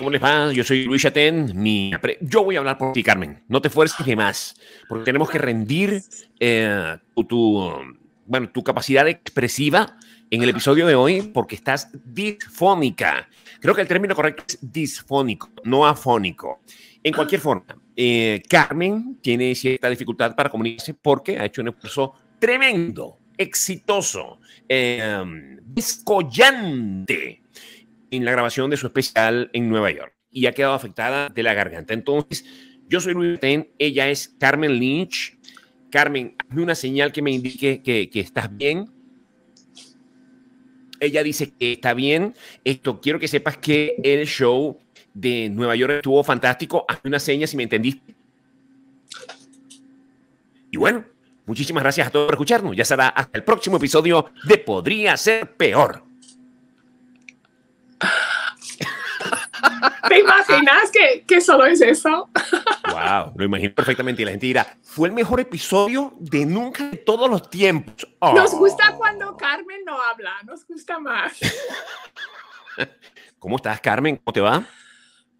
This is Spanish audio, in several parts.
¿cómo les va? Yo soy Luis Chatén. Mi... Yo voy a hablar por ti, Carmen. No te fuerces de más, porque tenemos que rendir eh, tu, bueno, tu capacidad expresiva en el episodio de hoy porque estás disfónica. Creo que el término correcto es disfónico, no afónico. En cualquier forma, eh, Carmen tiene cierta dificultad para comunicarse porque ha hecho un esfuerzo tremendo, exitoso, eh, descollante en la grabación de su especial en Nueva York y ha quedado afectada de la garganta. Entonces, yo soy Luis Ten, ella es Carmen Lynch. Carmen, hazme una señal que me indique que, que estás bien. Ella dice que está bien. Esto quiero que sepas que el show de Nueva York estuvo fantástico. Hazme una señal si me entendiste. Y bueno, muchísimas gracias a todos por escucharnos. Ya será hasta el próximo episodio de Podría ser peor. ¿Te imaginas que, que, solo es eso? Wow, lo imagino perfectamente. Y la gente dirá, fue el mejor episodio de nunca de todos los tiempos. Nos gusta cuando Carmen no habla, nos gusta más. ¿Cómo estás, Carmen? ¿Cómo te va?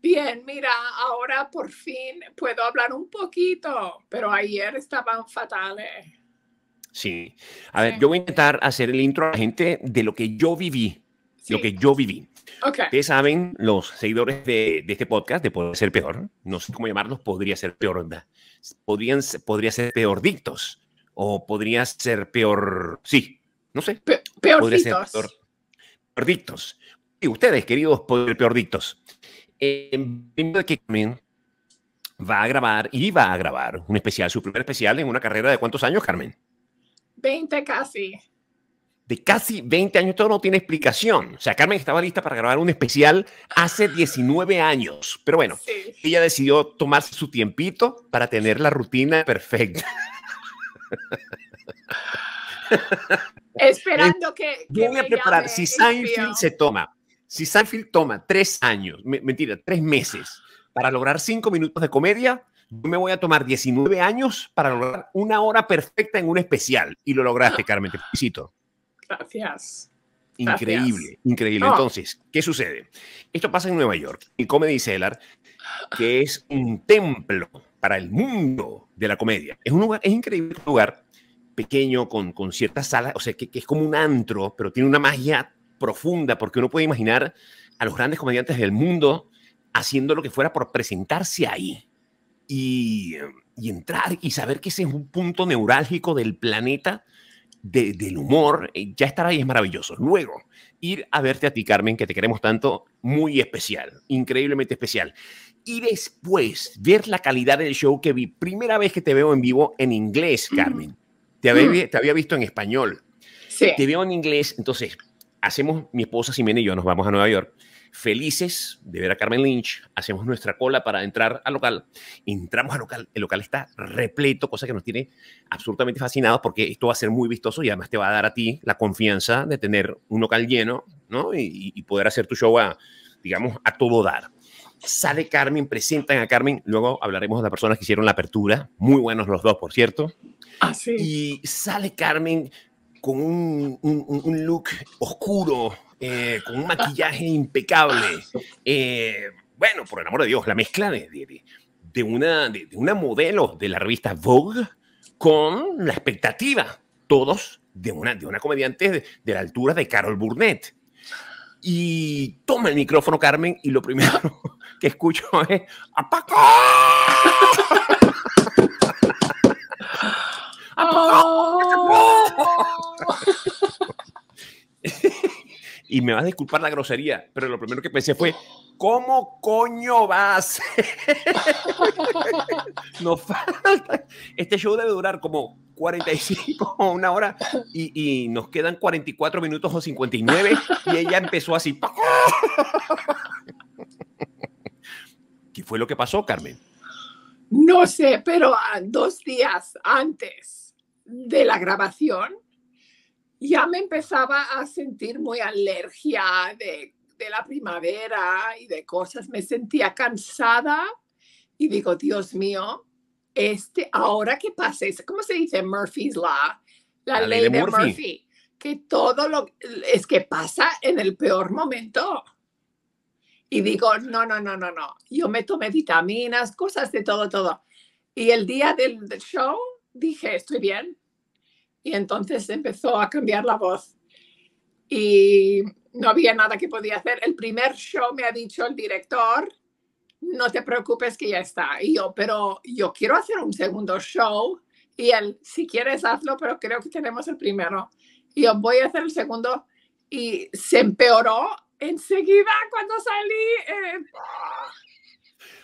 Bien, mira, ahora por fin puedo hablar un poquito, pero ayer estaban fatales. Sí. A ver, yo voy a intentar hacer el intro a la gente de lo que yo viví. Lo que yo viví. Okay. Ustedes saben, los seguidores de, de, este podcast, de Poder Ser Peor, no sé cómo llamarlos, podría ser peor, ¿verdad? Podrían, podría ser peor dictos, o podría ser peor, sí, no sé. Pe. Peor, peordictos. Y ustedes, queridos poder peordictos, eh, que va a grabar, y va a grabar un especial, su primer especial en una carrera de cuántos años, Carmen? 20 casi de casi 20 años, todo no tiene explicación. O sea, Carmen estaba lista para grabar un especial hace 19 años, pero bueno, sí. ella decidió tomarse su tiempito para tener la rutina perfecta. Esperando que, que voy a preparar. Si Seinfeld se toma, si Seinfeld toma tres años, me, mentira, tres meses para lograr cinco minutos de comedia, yo me voy a tomar 19 años para lograr una hora perfecta en un especial. Y lo lograste, Carmen, te felicito. Gracias. Increíble, Gracias. increíble. Oh. Entonces, ¿qué sucede? Esto pasa en Nueva York, el Comedy Cellar, que es un templo para el mundo de la comedia. Es un lugar, es increíble un lugar pequeño con, con ciertas salas, o sea, que, que es como un antro, pero tiene una magia profunda, porque uno puede imaginar a los grandes comediantes del mundo haciendo lo que fuera por presentarse ahí y, y entrar y saber que ese es un punto neurálgico del planeta de, del humor, eh, ya estar ahí es maravilloso. Luego, ir a verte a ti, Carmen, que te queremos tanto, muy especial, increíblemente especial. Y después, ver la calidad del show que vi, primera vez que te veo en vivo en inglés, Carmen. Te había, te había visto en español. Sí. Te veo en inglés, entonces, hacemos, mi esposa Ximena y yo nos vamos a Nueva York felices de ver a Carmen Lynch, hacemos nuestra cola para entrar al local, entramos al local, el local está repleto, cosa que nos tiene absolutamente fascinados porque esto va a ser muy vistoso y además te va a dar a ti la confianza de tener un local lleno, ¿no? Y, y poder hacer tu show a, digamos, a todo dar. Sale Carmen, presentan a Carmen, luego hablaremos de las personas que hicieron la apertura, muy buenos los dos, por cierto. Ah, sí. Y sale Carmen con un, un, un look oscuro, eh, con un maquillaje impecable. Eh, bueno, por el amor de Dios, la mezcla de, de, de una, de, de, una modelo de la revista Vogue con la expectativa, todos de una, de una comediante de, de la altura de Carol Burnett. Y toma el micrófono, Carmen, y lo primero que escucho es ¡Apaco! y me vas a disculpar la grosería, pero lo primero que pensé fue, ¿cómo coño vas? Nos falta. Este show debe durar como 45 o una hora y, y, nos quedan 44 minutos o 59 y ella empezó así. ¿Qué fue lo que pasó, Carmen? No sé, pero dos días antes de la grabación, ya me empezaba a sentir muy alergia de, de, la primavera y de cosas. Me sentía cansada y digo, Dios mío, este, ahora que pasa, ¿cómo se dice Murphy's Law? La, la ley, de Murphy. Murphy. que todo lo es que pasa en el peor momento. Y digo, no, no, no, no, no. Yo me tomé vitaminas, cosas de todo, todo. Y el día del, show dije, estoy bien. Y entonces empezó a cambiar la voz. Y no había nada que podía hacer. El primer show me ha dicho el director, no te preocupes que ya está. Y yo, pero yo quiero hacer un segundo show. Y él, si quieres, hazlo, pero creo que tenemos el primero. Y yo voy a hacer el segundo. Y se empeoró enseguida cuando salí. Eh,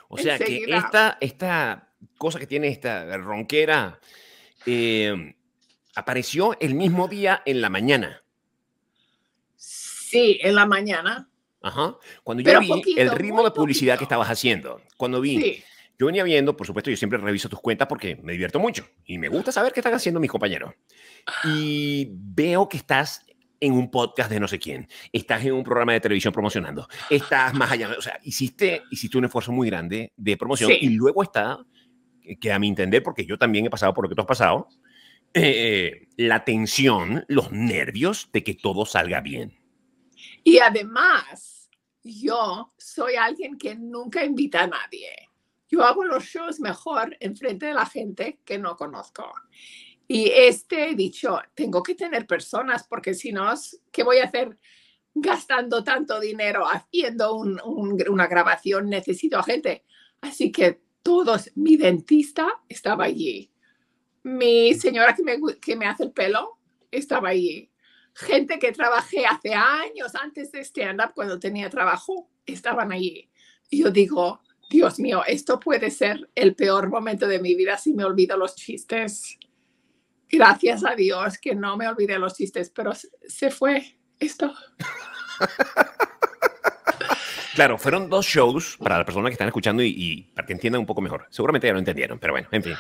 o sea que esta, esta cosa que tiene esta ronquera eh, apareció el mismo día en la mañana. Sí, en la mañana. Ajá. Cuando yo vi el ritmo de publicidad que estabas haciendo, cuando vi, yo venía viendo, por supuesto, yo siempre reviso tus cuentas porque me divierto mucho y me gusta saber qué están haciendo mis compañeros. Y veo que estás en un podcast de no sé quién, estás en un programa de televisión promocionando, estás más allá, o sea, hiciste, hiciste un esfuerzo muy grande de promoción y luego está, que a mi entender, porque yo también he pasado por lo que tú has pasado, eh, la tensión, los nervios de que todo salga bien. Y además, yo soy alguien que nunca invita a nadie. Yo hago los shows mejor en frente de la gente que no conozco. Y este he dicho, tengo que tener personas porque si no, ¿qué voy a hacer gastando tanto dinero haciendo una grabación? Necesito gente. Así que todos, mi dentista estaba allí. Mi señora que me, que me hace el pelo estaba allí. Gente que trabajé hace años antes de stand-up, cuando tenía trabajo, estaban allí. Y yo digo, Dios mío, esto puede ser el peor momento de mi vida si me olvido los chistes gracias a Dios que no me olvidé los chistes, pero se fue esto. Claro, fueron dos shows para las personas que están escuchando y, para que entiendan un poco mejor. Seguramente ya lo entendieron, pero bueno, en fin.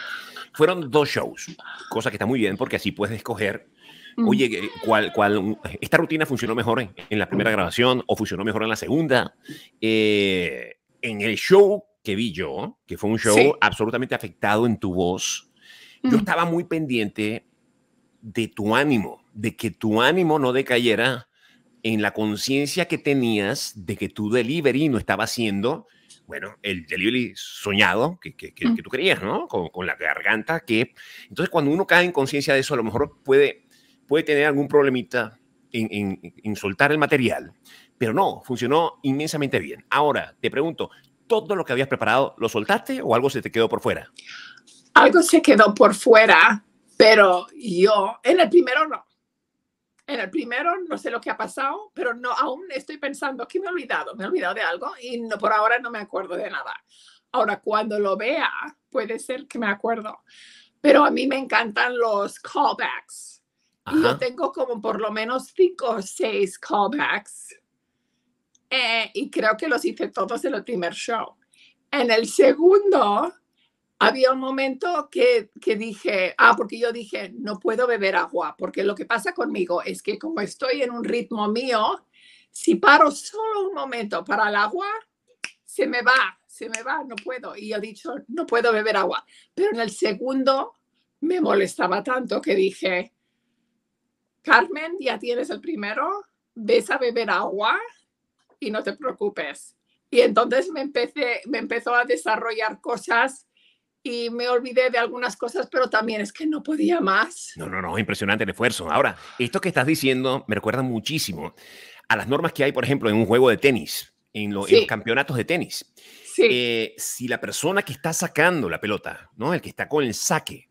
Fueron dos shows, cosa que está muy bien porque así puedes escoger, oye, eh, ¿cuál, cuál, esta rutina funcionó mejor en, la primera grabación o funcionó mejor en la segunda. Eh, en el show que vi yo, que fue un show absolutamente afectado en tu voz, yo estaba muy pendiente de tu ánimo, de que tu ánimo no decayera en la conciencia que tenías de que tu delivery no estaba haciendo, bueno, el delivery soñado que, que, que, tú querías, ¿no? Con, con, la garganta, que... Entonces, cuando uno cae en conciencia de eso, a lo mejor puede, puede tener algún problemita en, en, en soltar el material, pero no, funcionó inmensamente bien. Ahora, te pregunto, ¿todo lo que habías preparado lo soltaste o algo se te quedó por fuera? algo se quedó por fuera, pero yo, en el primero no. En el primero no sé lo que ha pasado, pero no, aún estoy pensando que me he olvidado, me he olvidado de algo y no, por ahora no me acuerdo de nada. Ahora, cuando lo vea, puede ser que me acuerdo. Pero a mí me encantan los callbacks. Y yo tengo como por lo menos cinco o seis callbacks. Eh, y creo que los hice todos en el primer show. En el segundo, había un momento que, que, dije, ah, porque yo dije, no puedo beber agua, porque lo que pasa conmigo es que como estoy en un ritmo mío, si paro solo un momento para el agua, se me va, se me va, no puedo. Y yo he dicho, no puedo beber agua. Pero en el segundo me molestaba tanto que dije, Carmen, ya tienes el primero, ves a beber agua y no te preocupes. Y entonces me, empecé, me empezó a desarrollar cosas y me olvidé de algunas cosas, pero también es que no podía más. No, no, no, impresionante el esfuerzo. Ahora, esto que estás diciendo me recuerda muchísimo a las normas que hay, por ejemplo, en un juego de tenis, en, los campeonatos de tenis. Sí. Eh, si la persona que está sacando la pelota, ¿no? el que está con el saque,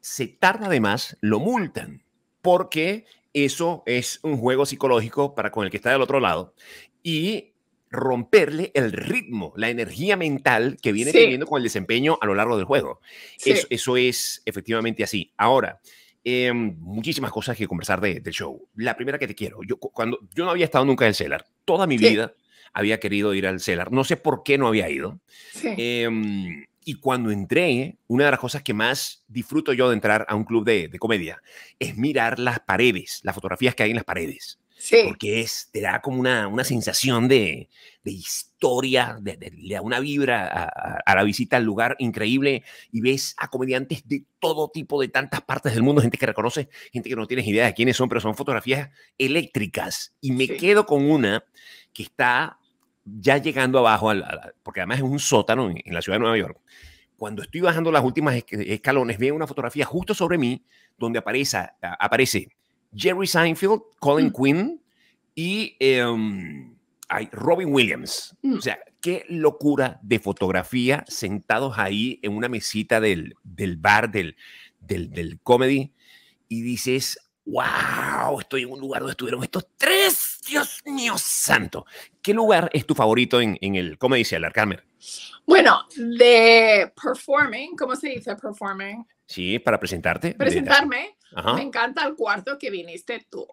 se tarda de más, lo multan, porque eso es un juego psicológico para con el que está del otro lado. Y romperle el ritmo, la energía mental que viene teniendo con el desempeño a lo largo del juego. Eso, es efectivamente así. Ahora, em, muchísimas cosas que conversar del show. La primera que te quiero, yo, cuando, yo no había estado nunca en el Cellar, toda mi vida había querido ir al Cellar, no sé por qué no había ido. Em, y cuando entré, una de las cosas que más disfruto yo de entrar a un club de, de comedia es mirar las paredes, las fotografías que hay en las paredes. Porque es, te da como una, una sensación de, de historia, de, le da una vibra a, la visita al lugar increíble y ves a comediantes de todo tipo, de tantas partes del mundo, gente que reconoce, gente que no tienes idea de quiénes son, pero son fotografías eléctricas. Y me quedo con una que está ya llegando abajo, porque además es un sótano en, la ciudad de Nueva York, cuando estoy bajando las últimas escalones, veo una fotografía justo sobre mí donde aparece, aparece Jerry Seinfeld, Colin mm. Quinn y em, Robin Williams. Mm. O sea, qué locura de fotografía sentados ahí en una mesita del, del bar, del, del, del comedy, y dices, wow, estoy en un lugar donde estuvieron estos tres, Dios mío santo. ¿Qué lugar es tu favorito en, en el Comedy Cellar, Carmen? Bueno, de performing, ¿cómo se dice performing? Sí, para presentarte. Presentarme. Me encanta el cuarto que viniste tú.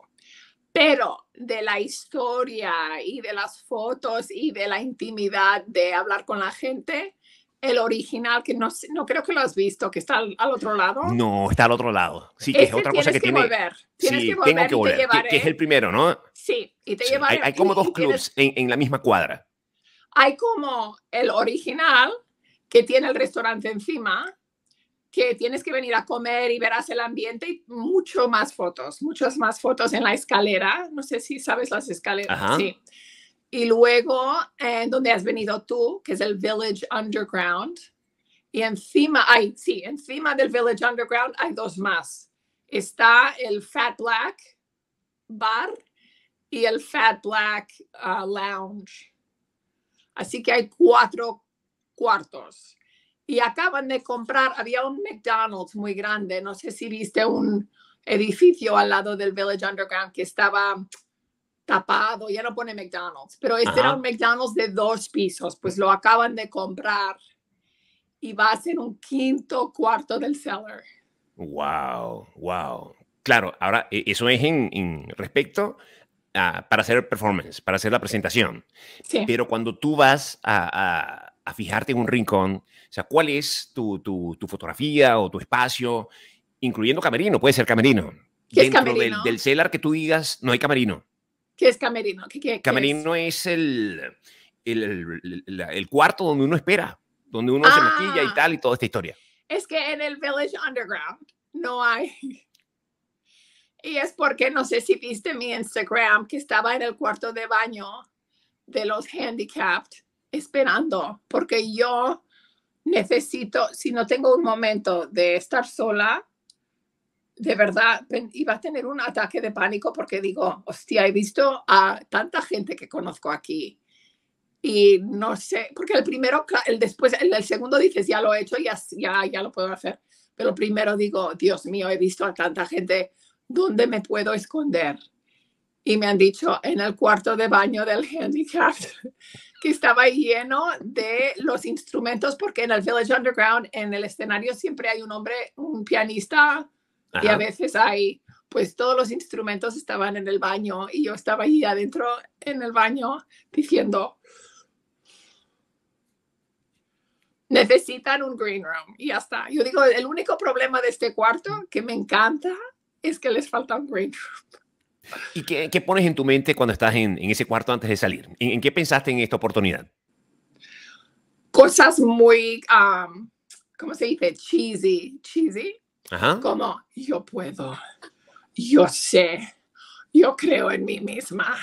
Pero de la historia y de las fotos y de la intimidad de hablar con la gente, el original, que no, no creo que lo has visto, que está al, otro lado. No, está al otro lado. Sí, que es otra cosa que, tiene. Volver. Tienes sí, que volver tengo que volver. que, es el primero, ¿no? Sí, y te llevaré. Hay, como dos clubs en, en, la misma cuadra. Hay como el original, que tiene el restaurante encima, que tienes que venir a comer y verás el ambiente y mucho más fotos, muchas más fotos en la escalera. No sé si sabes las escaleras. Sí. Y luego, en donde has venido tú, que es el Village Underground. Y encima, ay, sí, encima del Village Underground hay dos más. Está el Fat Black Bar y el Fat Black uh, Lounge. Así que hay cuatro cuartos. Y acaban de comprar, había un McDonald's muy grande, no sé si viste un edificio al lado del Village Underground que estaba tapado, ya no pone McDonald's, pero este era un McDonald's de dos pisos, pues lo acaban de comprar y va a ser un quinto cuarto del cellar. Wow, wow. Claro, ahora e, eso es en, respecto a, para hacer performance, para hacer la presentación. Sí. Pero cuando tú vas a, a, fijarte en un rincón, o sea, ¿cuál es tu, tu, tu, fotografía o tu espacio, incluyendo camerino? Puede ser camerino. ¿Qué Dentro es camerino? Del, del cellar que tú digas, no hay camerino. ¿Qué es camerino? ¿Qué, camerino es, el, el, el, cuarto donde uno espera, donde uno se maquilla y ah. tal y toda esta historia. Es que en el Village Underground no hay. Y es porque no sé si viste mi Instagram que estaba en el cuarto de baño de los handicapped esperando, porque yo necesito, si no tengo un momento de estar sola, de verdad iba a tener un ataque de pánico porque digo, hostia, he visto a tanta gente que conozco aquí y no sé, porque el primero, el después, el, segundo dices, ya lo he hecho, ya, ya, ya lo puedo hacer, pero primero digo, Dios mío, he visto a tanta gente, ¿dónde me puedo esconder? Y me han dicho, en el cuarto de baño del handicap, que estaba lleno de los instrumentos, porque en el Village Underground, en el escenario siempre hay un hombre, un pianista, y a veces hay, pues todos los instrumentos estaban en el baño y yo estaba ahí adentro en el baño diciendo, necesitan un green room y ya está. Yo digo, el único problema de este cuarto que me encanta es que les falta un green room. ¿Y qué, qué pones en tu mente cuando estás en, en ese cuarto antes de salir? ¿En, qué pensaste en esta oportunidad? Cosas muy, um, ¿cómo se dice? Cheesy. Cheesy. Como yo puedo, yo sé, yo creo en mí misma.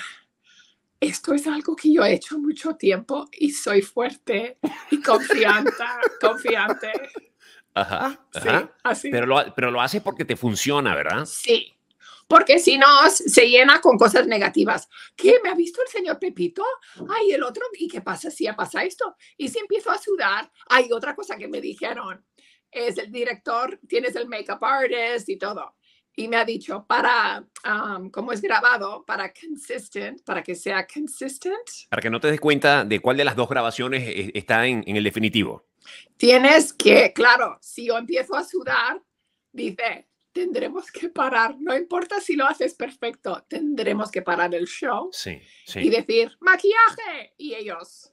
Esto es algo que yo he hecho mucho tiempo y soy fuerte y confiante, confiante. Ajá, Sí, así. Pero lo, pero lo haces porque te funciona, ¿verdad? Sí, porque si no se llena con cosas negativas. ¿Qué? ¿Me ha visto el señor Pepito? Ay, el otro, ¿y qué pasa si pasa esto? Y si empiezo a sudar, hay otra cosa que me dijeron es el director, tienes el makeup artist y todo. Y me ha dicho, para, um, como es grabado, para consistent, para que sea consistent. Para que no te des cuenta de cuál de las dos grabaciones eh, está en, en el definitivo. Tienes que, claro, si yo empiezo a sudar, dice, tendremos que parar. No importa si lo haces perfecto, tendremos que parar el show sí, sí. y decir, maquillaje. Y ellos.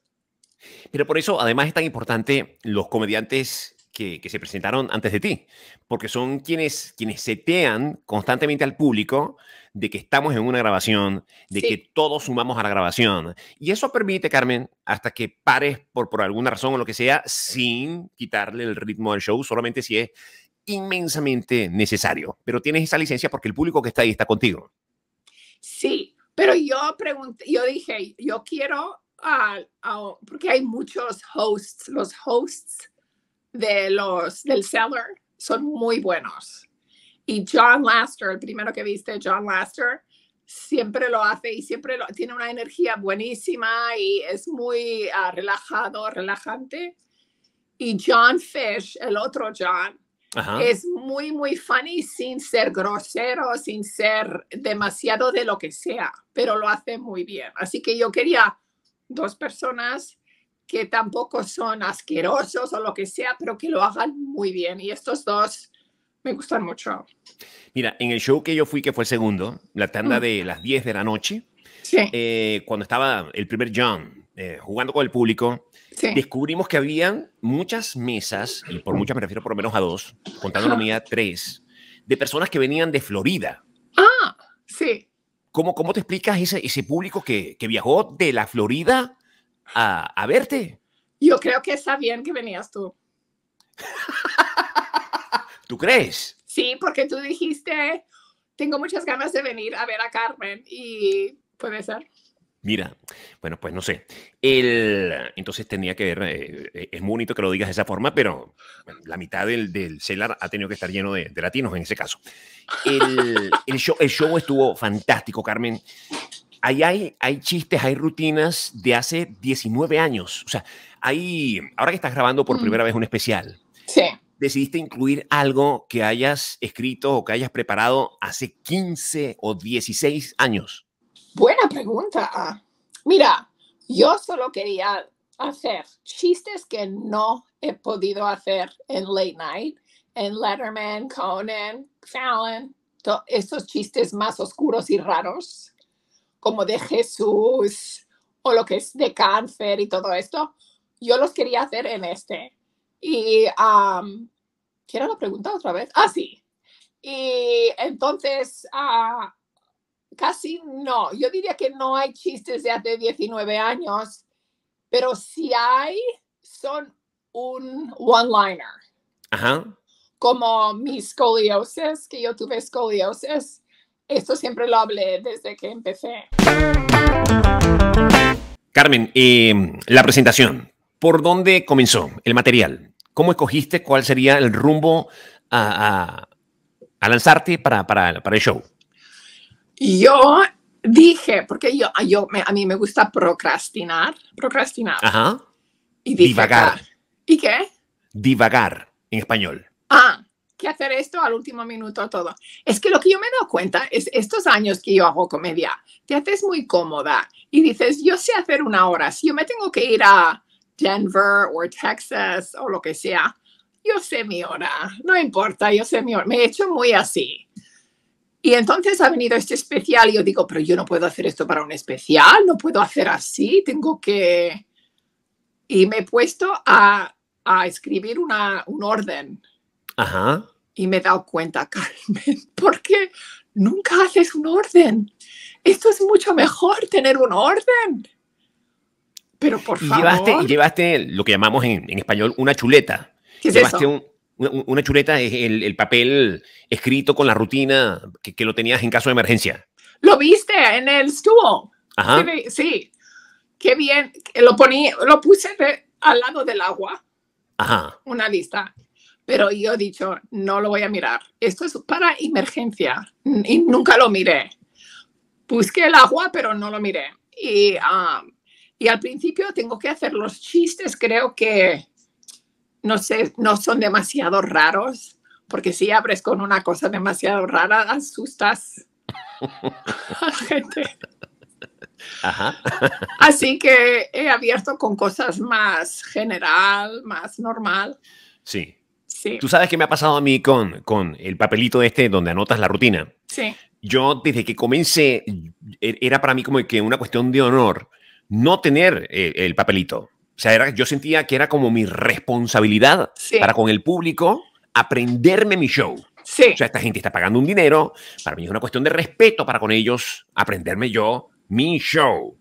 Pero por eso, además, es tan importante los comediantes que, se presentaron antes de ti, porque son quienes, quienes setean constantemente al público de que estamos en una grabación, de que todos sumamos a la grabación. Y eso permite, Carmen, hasta que pares por, por alguna razón o lo que sea, sin quitarle el ritmo del show, solamente si es inmensamente necesario. Pero tienes esa licencia porque el público que está ahí está contigo. Sí, pero yo pregunté, yo dije, yo quiero porque hay muchos hosts, los hosts de los, del seller son muy buenos. Y John Laster, el primero que viste, John Laster, siempre lo hace y siempre lo, tiene una energía buenísima y es muy ah, relajado, relajante. Y John Fish, el otro John, es muy, muy funny sin ser grosero, sin ser demasiado de lo que sea, pero lo hace muy bien. Así que yo quería dos personas que tampoco son asquerosos o lo que sea, pero que lo hagan muy bien. Y estos dos me gustan mucho. Mira, en el show que yo fui, que fue el segundo, la tanda mm. de las 10 de la noche, eh, cuando estaba el primer John eh, jugando con el público, descubrimos que habían muchas mesas, y por muchas me refiero por lo menos a dos, contando la mía, tres, de personas que venían de Florida. Ah, sí. ¿Cómo, cómo te explicas ese, ese público que, que viajó de la Florida a, a verte? Yo creo que bien que venías tú. ¿Tú crees? Sí, porque tú dijiste, tengo muchas ganas de venir a ver a Carmen y puede ser. Mira, bueno, pues no sé. El, entonces tenía que ver, eh, es muy bonito que lo digas de esa forma, pero la mitad del, del celular ha tenido que estar lleno de, latinos en ese caso. El, el, show, el show estuvo fantástico, Carmen. Ahí hay, hay chistes, hay rutinas de hace 19 años. O sea, hay, ahora que estás grabando por mm. primera vez un especial, sí. decidiste incluir algo que hayas escrito o que hayas preparado hace 15 o 16 años. Buena pregunta. Mira, yo solo quería hacer chistes que no he podido hacer en Late Night, en Letterman, Conan, Fallon, esos chistes más oscuros y raros, como de Jesús o lo que es de cáncer y todo esto, yo los quería hacer en este. Y, um, ¿qué la pregunta otra vez? Ah, sí. Y entonces, uh, casi no. Yo diría que no hay chistes de hace 19 años, pero si hay, son un one-liner. Ajá. Como mi escoliosis, que yo tuve escoliosis. Esto siempre lo hablé desde que empecé. Carmen, eh, la presentación. ¿Por dónde comenzó el material? ¿Cómo escogiste cuál sería el rumbo a, lanzarte para, para, para el show? Yo dije, porque yo, yo a mí me gusta procrastinar, procrastinar. Ajá. Y Divagar. ¿Y qué? Divagar en español. Ah, que hacer esto al último minuto todo. Es que lo que yo me he dado cuenta es estos años que yo hago comedia, te haces muy cómoda y dices, yo sé hacer una hora. Si yo me tengo que ir a Denver o Texas o lo que sea, yo sé mi hora. No importa, yo sé mi hora. Me he hecho muy así. Y entonces ha venido este especial y yo digo, pero yo no puedo hacer esto para un especial, no puedo hacer así, tengo que... Y me he puesto a, a escribir una, un orden. Ajá. Y me he dado cuenta, Carmen, ¿por qué nunca haces un orden? Esto es mucho mejor tener un orden. Pero por favor. Llevaste, llevaste lo que llamamos en, en español una chuleta. ¿Qué es llevaste eso? Un, una, chuleta es el, papel escrito con la rutina que, lo tenías en caso de emergencia. Lo viste en el stool. Ajá. Sí, qué bien. Lo, poní, lo puse al lado del agua. Ajá. Una lista. Pero yo he dicho, no lo voy a mirar. Esto es para emergencia. Y nunca lo miré. Busqué el agua, pero no lo miré. Y, um, y al principio tengo que hacer los chistes, creo que no sé, no son demasiado raros, porque si abres con una cosa demasiado rara, asustas a la gente. Ajá. Así que he abierto con cosas más general, más normal. Sí. Sí. Tú sabes qué me ha pasado a mí con, con el papelito este donde anotas la rutina. Sí. Yo desde que comencé, e, era para mí como que una cuestión de honor no tener el, el papelito. O sea, yo sentía que era como mi responsabilidad para con el público aprenderme mi show. Sí. O sea, esta gente está pagando un dinero, para mí es una cuestión de respeto para con ellos aprenderme yo mi show.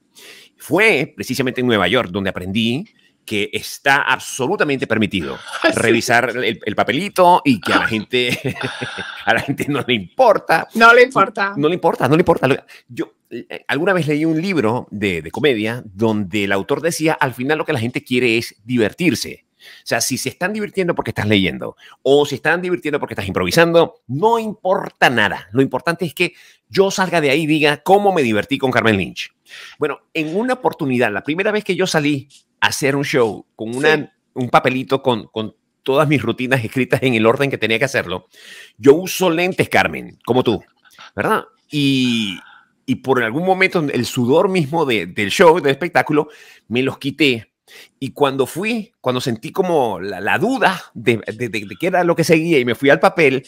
Fue precisamente en Nueva York donde aprendí que está absolutamente permitido revisar el, papelito y que a la gente a la gente no le importa. No le importa. No le importa, no le importa. Yo alguna vez leí un libro de, de comedia donde el autor decía, al final lo que la gente quiere es divertirse. O sea, si se están divirtiendo porque estás leyendo o si están divirtiendo porque estás improvisando, no importa nada. Lo importante es que yo salga de ahí y diga cómo me divertí con Carmen Lynch. Bueno, en una oportunidad, la primera vez que yo salí a hacer un show con una, un papelito con, con todas mis rutinas escritas en el orden que tenía que hacerlo, yo uso lentes, Carmen, como tú, ¿verdad? Y, y por algún momento el sudor mismo de, del show, del espectáculo, me los quité y cuando fui, cuando sentí como la, duda de, de, qué era lo que seguía y me fui al papel,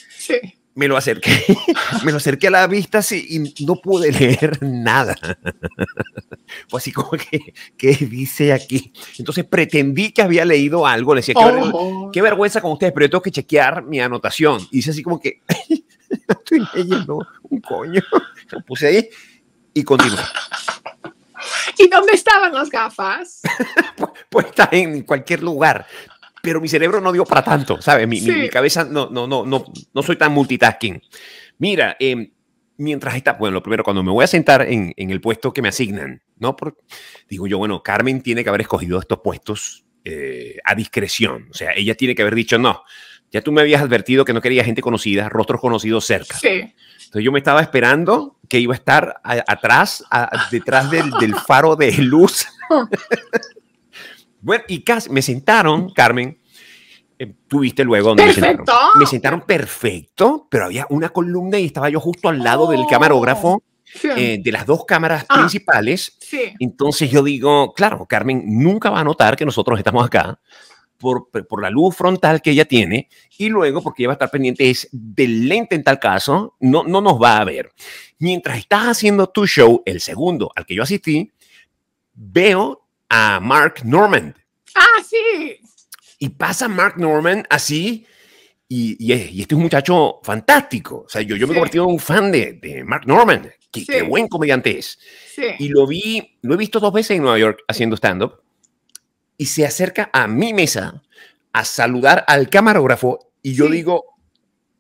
me lo acerqué, me lo acerqué a la vista así, y no pude leer nada. Fue así como que, ¿qué dice aquí? Entonces pretendí que había leído algo, le decía, qué, vergüenza, oh. qué vergüenza con ustedes, pero yo tengo que chequear mi anotación. Y dice así como que, estoy leyendo un coño. Lo puse ahí y continué. ¿Y dónde estaban las gafas? pues, pues está en cualquier lugar. Pero mi cerebro no dio para tanto, ¿sabes? Mi, mi, cabeza no, no, no, no, no soy tan multitasking. Mira, eh, mientras está, bueno, lo primero, cuando me voy a sentar en, en el puesto que me asignan, ¿no? digo yo, bueno, Carmen tiene que haber escogido estos puestos eh, a discreción. O sea, ella tiene que haber dicho, no, ya tú me habías advertido que no quería gente conocida, rostros conocidos cerca. Sí. Entonces yo me estaba esperando que iba a estar atrás, detrás del, faro de luz. bueno, y casi me sentaron, Carmen, eh, tuviste luego donde perfecto. me sentaron. Me sentaron perfecto, pero había una columna y estaba yo justo al lado del oh. camarógrafo. Eh, de las dos cámaras ah, principales. Sí. Entonces yo digo, claro, Carmen nunca va a notar que nosotros estamos acá por, por, la luz frontal que ella tiene y luego porque ella va a estar pendiente es del lente en tal caso, no, no nos va a ver. Mientras estás haciendo tu show, el segundo al que yo asistí, veo a Mark Norman. Ah, sí. Y pasa Mark Norman así y, y, este es un muchacho fantástico. O sea, yo, yo me he convertido en un fan de, de Mark Norman. Qué, qué, buen comediante es. Sí. Y lo vi, lo he visto dos veces en Nueva York haciendo stand-up y se acerca a mi mesa a saludar al camarógrafo y yo digo,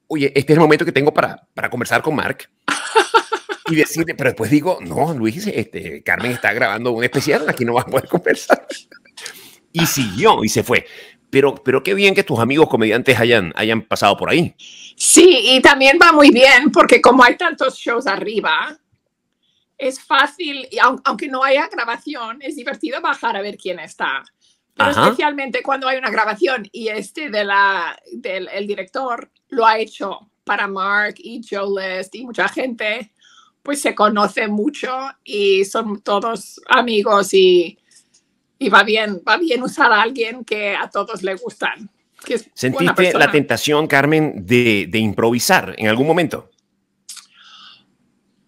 oye, este es el momento que tengo para, para conversar con Mark. y decirle, pero después digo, no, Luis, este, Carmen está grabando un especial, aquí no vas a poder conversar. y siguió y se fue. Pero, pero qué bien que tus amigos comediantes hayan, hayan pasado por ahí. Sí, y también va muy bien porque como hay tantos shows arriba, es fácil, y aunque no haya grabación, es divertido bajar a ver quién está. Pero especialmente cuando hay una grabación y este de la, del el director lo ha hecho para Mark y Joe List y mucha gente, pues se conoce mucho y son todos amigos y, y va bien, va bien usar a alguien que a todos le gustan. Que ¿Sentiste la tentación, Carmen, de, de improvisar en algún momento?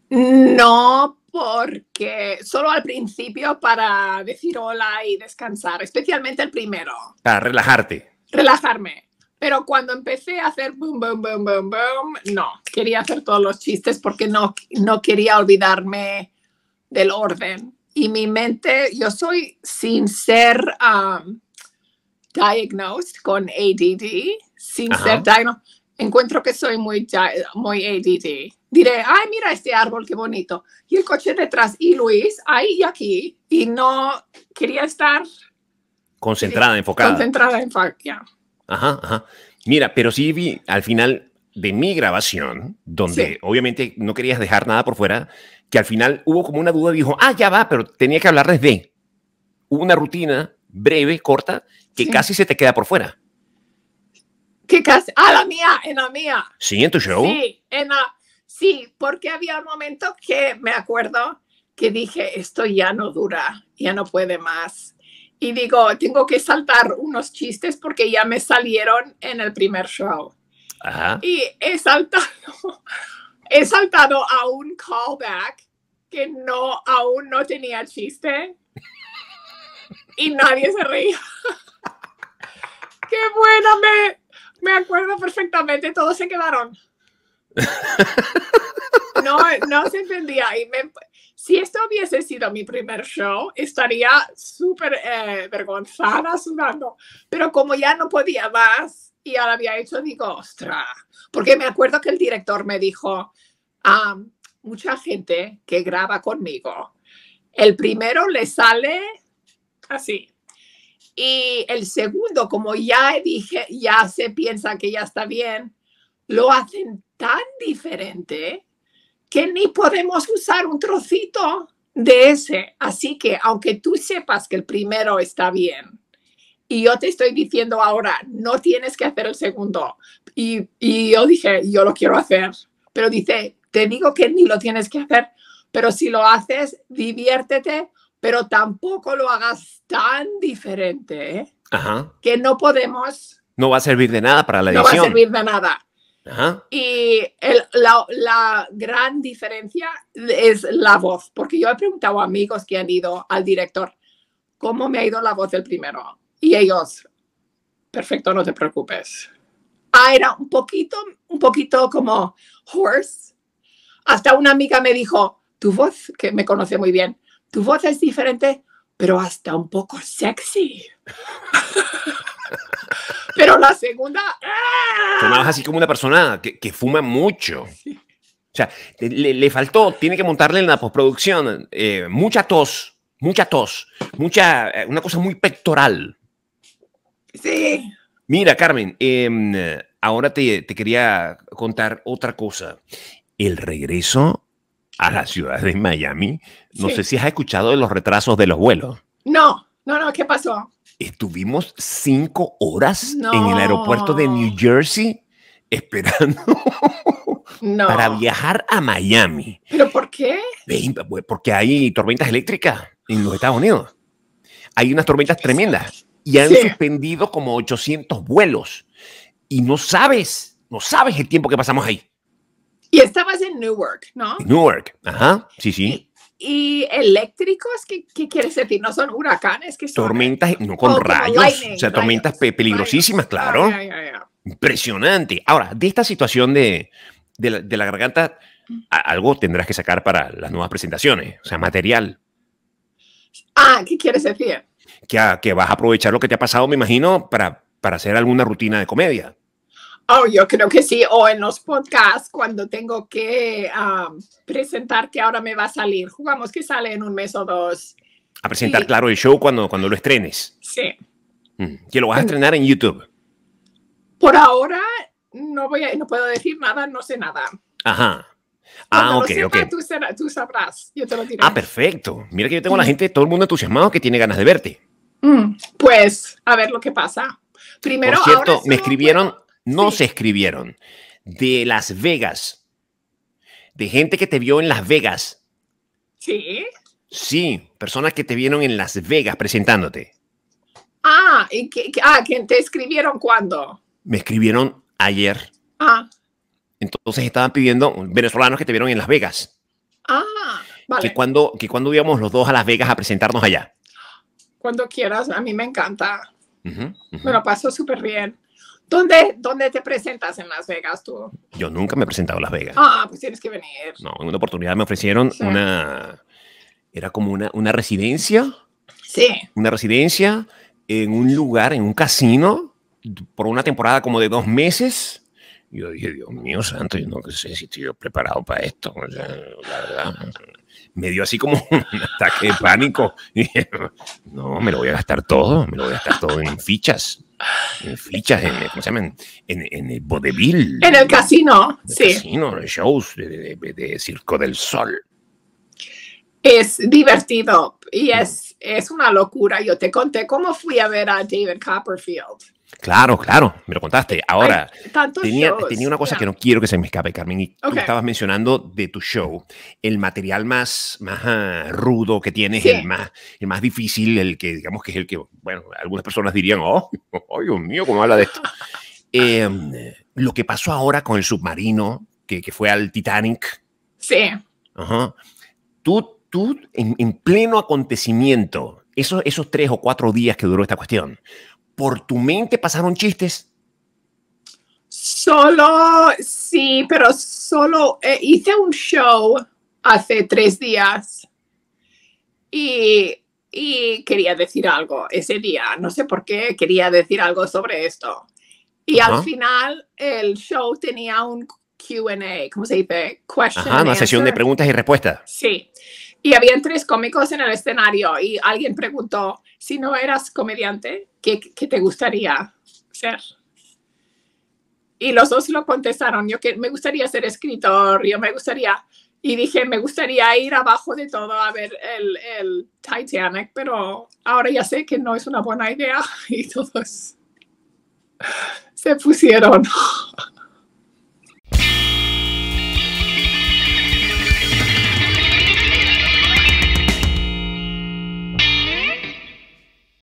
No, porque solo al principio para decir hola y descansar, especialmente el primero. Para relajarte. Relajarme. Pero cuando empecé a hacer boom, boom, boom, boom, boom, no, quería hacer todos los chistes porque no, no quería olvidarme del orden. Y mi mente, yo soy sin ser um, diagnosed con ADD, sin ser diagnosed, encuentro que soy muy, muy ADD diré, ay, mira este árbol, qué bonito. Y el coche detrás, y Luis, ahí y aquí. Y no quería estar... Concentrada, enfocada. Concentrada, enfocada. Ajá, ajá. Mira, pero sí vi al final de mi grabación, donde obviamente no querías dejar nada por fuera, que al final hubo como una duda, dijo, ah, ya va, pero tenía que hablar desde. Hubo una rutina breve, corta, que casi se te queda por fuera. Que casi, ah, la mía, en la mía. Sí, en tu show. Sí, en la, Sí, porque había un momento que me acuerdo que dije, esto ya no dura, ya no puede más. Y digo, tengo que saltar unos chistes porque ya me salieron en el primer show. Y he saltado, he saltado a un callback que no, aún no tenía chiste. Y nadie se reía. ¡Qué buena! Me, me acuerdo perfectamente, todos se quedaron. No, no se entendía. Si esto hubiese sido mi primer show, estaría súper eh, vergonzada sudando. Pero como ya no podía más y ya lo había hecho, digo, ostra. Porque me acuerdo que el director me dijo, mucha gente que graba conmigo. El primero le sale así. Y el segundo, como ya dije, ya se piensa que ya está bien, lo hacen tan diferente que ni podemos usar un trocito de ese. Así que aunque tú sepas que el primero está bien y yo te estoy diciendo ahora, no tienes que hacer el segundo. Y, y yo dije, yo lo quiero hacer. Pero dice, te digo que ni lo tienes que hacer, pero si lo haces, diviértete, pero tampoco lo hagas tan diferente ¿eh? Ajá. que no podemos. No va a servir de nada para la No va a edición. servir de nada. Ajá. Y el- la, la gran diferencia es la voz, porque yo he preguntado a amigos que han ido al director, ¿cómo me ha ido la voz del primero? Y ellos, perfecto, no te preocupes. Ah, era un poquito, un poquito como hoarse. Hasta una amiga me dijo, tu voz, que me conoce muy bien, tu voz es diferente, pero hasta un poco sexy. pero la segunda... ¡ah! Sonabas así como una persona que, que fuma mucho. O sea, le, le faltó, tiene que montarle en la postproducción eh, mucha tos, mucha tos, mucha, eh, una cosa muy pectoral. Sí. Mira, Carmen, em, ahora te, te quería contar otra cosa. El regreso a la ciudad de Miami, no Sí. sé si has escuchado de los retrasos de los vuelos. No, no, no, ¿qué pasó? Estuvimos cinco horas en el aeropuerto de New Jersey esperando No. para viajar a Miami. ¿Pero por qué? Porque hay tormentas eléctricas en los Estados Unidos. Hay unas tormentas tremendas y han Sí. suspendido como 800 vuelos. Y no sabes, no sabes el tiempo que pasamos ahí. Y estabas en Newark, ¿no? En Newark. Ajá, sí, sí. ¿Y eléctricos? ¿Qué, qué quieres decir? ¿No son huracanes? que son? Tormentas, no con Oh, rayos. lightning, o sea, tormentas rayos, peligrosísimas, rayos. claro. Ah. Impresionante. Ahora, de esta situación de, de, la, de la garganta, algo tendrás que sacar para las nuevas presentaciones. O sea, material. Ah, ¿qué quieres decir? Que, a- que vas a aprovechar lo que te ha pasado, me imagino, para, para hacer alguna rutina de comedia. Oh, yo creo que sí. O en los podcasts, cuando tengo que presentar que ahora me va a salir. Jugamos que sale en un mes o dos. A presentar, Sí. claro, el show cuando, cuando lo estrenes. Sí. Mm, Que lo vas a estrenar en YouTube. Por ahora no voy a, no puedo decir nada, no sé nada. Ajá. Cuando Ah, lo ok, sepa. Tú, sabrás. Yo te lo diré. Ah, perfecto. Mira que yo tengo a la gente, todo el mundo entusiasmado que tiene ganas de verte. Mm, pues a ver lo que pasa. Primero, Por cierto, ahora me escribieron, puedo- no Sí. se escribieron, de Las Vegas. De gente que te vio en Las Vegas. Sí. Sí, personas que te vieron en Las Vegas presentándote. Ah, ¿y que, ah, que te escribieron cuándo? Me escribieron ayer. Ah, Entonces estaban pidiendo venezolanos que te vieron en Las Vegas. ah, vale. Que cuando, que cuando íbamos los dos a Las Vegas a presentarnos allá. Cuando quieras, a mí me encanta. Ujú, ujú. Me lo paso súper bien. ¿Dónde, ¿Dónde te presentas en Las Vegas tú? Yo nunca me he presentado a Las Vegas. Ah, pues tienes que venir. No, en una oportunidad me ofrecieron Sí. una. Era como una, una residencia. Sí. Una residencia en un lugar, en un casino, por una temporada como de dos meses. Yo dije, Dios mío santo, yo no sé si estoy preparado para esto. O sea, la verdad, me dio así como un ataque de pánico. Y dije, no, me lo voy a gastar todo, me lo voy a gastar todo en fichas. En fichas, en, ¿cómo se llaman? En, en el vodevil. En el casino, de sí. casino, shows de, de- de Circo del Sol. Es divertido y es, es una locura. Yo te conté cómo fui a ver a David Copperfield. Claro, claro, me lo contaste. Ahora, tenía, shows. tenía una cosa que no quiero que se me escape, Carmen. Y tú Ok. estabas mencionando de tu show, el material más, más ah, rudo que tienes, Sí. el, más, el más difícil, el que digamos que es el que, bueno, algunas personas dirían, oh, oh Dios mío, ¿cómo habla de esto? Em, lo que pasó ahora con el submarino que, que fue al Titanic, Sí. Ajá. Tú, tú en, en pleno acontecimiento, esos, esos tres o cuatro días que duró esta cuestión, ¿por tu mente pasaron chistes? Solo, sí, pero solo eh, hice un show hace tres días y, y quería decir algo ese día. No sé por qué quería decir algo sobre esto. Y Ajá. al final el show tenía un Q&A, ¿cómo se dice? Question Ajá, una sesión de preguntas y respuestas. Sí. Y habían tres cómicos en el escenario y alguien preguntó, si no eras comediante, ¿qué, te gustaría ser? Y los dos lo contestaron, yo que me gustaría ser escritor, yo me gustaría, y dije, me gustaría ir abajo de todo a ver el, el Titanic, pero ahora ya sé que no es una buena idea y todos se pusieron